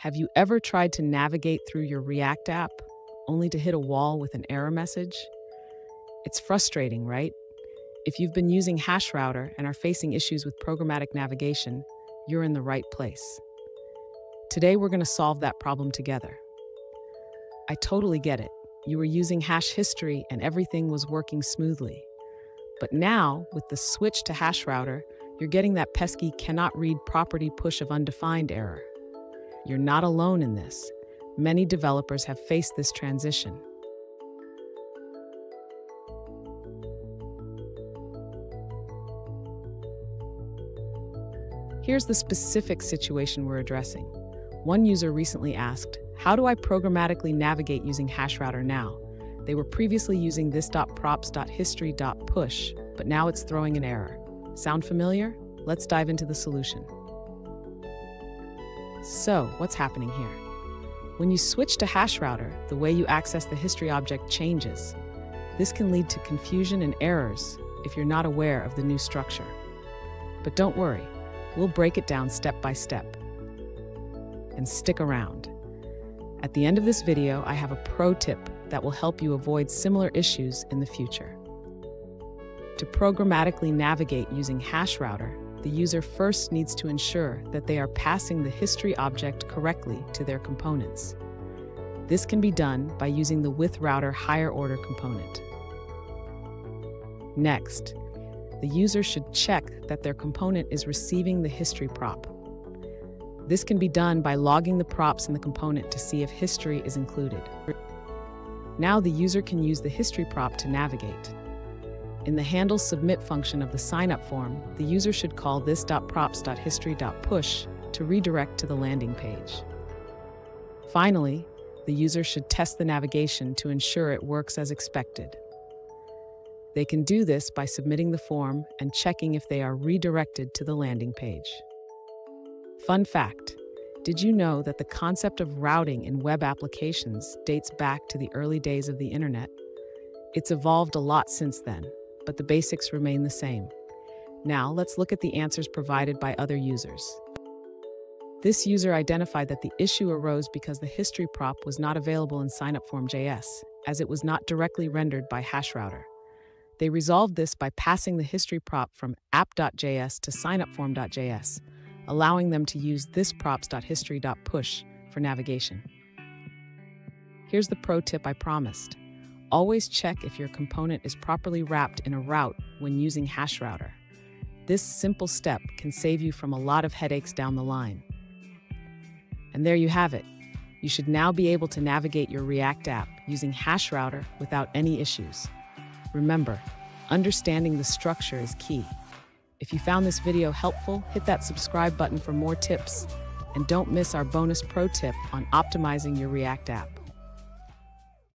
Have you ever tried to navigate through your React app only to hit a wall with an error message? It's frustrating, right? If you've been using HashRouter and are facing issues with programmatic navigation, you're in the right place. Today, we're going to solve that problem together. I totally get it. You were using hash history and everything was working smoothly. But now, with the switch to HashRouter, you're getting that pesky cannot read property push of undefined error. You're not alone in this. Many developers have faced this transition. Here's the specific situation we're addressing. One user recently asked, how do I programmatically navigate using HashRouter now? They were previously using this.props.history.push, but now it's throwing an error. Sound familiar? Let's dive into the solution. So, what's happening here? When you switch to HashRouter, the way you access the history object changes. This can lead to confusion and errors if you're not aware of the new structure. But don't worry, we'll break it down step by step. And stick around. At the end of this video, I have a pro tip that will help you avoid similar issues in the future. To programmatically navigate using HashRouter, the user first needs to ensure that they are passing the history object correctly to their components. This can be done by using the WithRouter higher order component. Next, the user should check that their component is receiving the history prop. This can be done by logging the props in the component to see if history is included. Now the user can use the history prop to navigate. In the handle submit function of the signup form, the user should call this.props.history.push to redirect to the landing page. Finally, the user should test the navigation to ensure it works as expected. They can do this by submitting the form and checking if they are redirected to the landing page. Fun fact Did you know that the concept of routing in web applications dates back to the early days of the internet? It's evolved a lot since then, but the basics remain the same. Now, let's look at the answers provided by other users. This user identified that the issue arose because the history prop was not available in SignUpForm.js, as it was not directly rendered by HashRouter. They resolved this by passing the history prop from app.js to signupform.js, allowing them to use this props.history.push for navigation. Here's the pro tip I promised. Always check if your component is properly wrapped in a route when using HashRouter. This simple step can save you from a lot of headaches down the line. And there you have it. You should now be able to navigate your React app using HashRouter without any issues. Remember, understanding the structure is key. If you found this video helpful, hit that subscribe button for more tips. And don't miss our bonus pro tip on optimizing your React app.